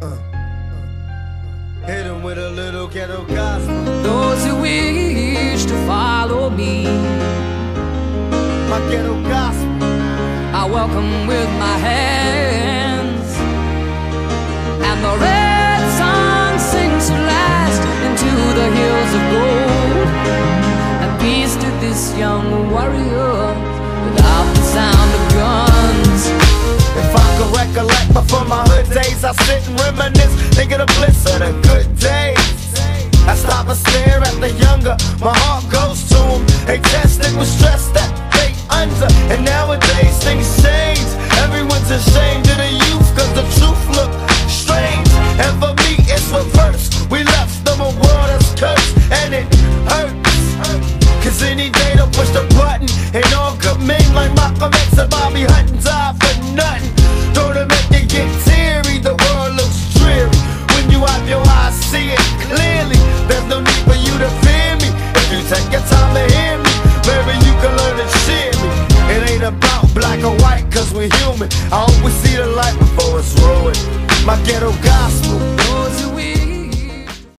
Hit him with a little ghetto gospel. Those who wish to follow me, My ghetto gospel. I welcome with my hands. And the red sun sings to last into the hills of gold. And peace to this young warrior days, I sit and reminisce, think of bliss of the good days. I stop and stare at the younger, my heart goes to them. They tested with stress that they under, and nowadays things change. Everyone's ashamed of the youth, cause the truth look strange. And for me, it's reverse. We left them a world that's cursed, and it hurts. Cause any day they'll push the button And all good men like Malcolm X There's no need for you to fear me. If you take your time to hear me Maybe you can learn to cheer me. It ain't about black or white cause we're human. I always see the light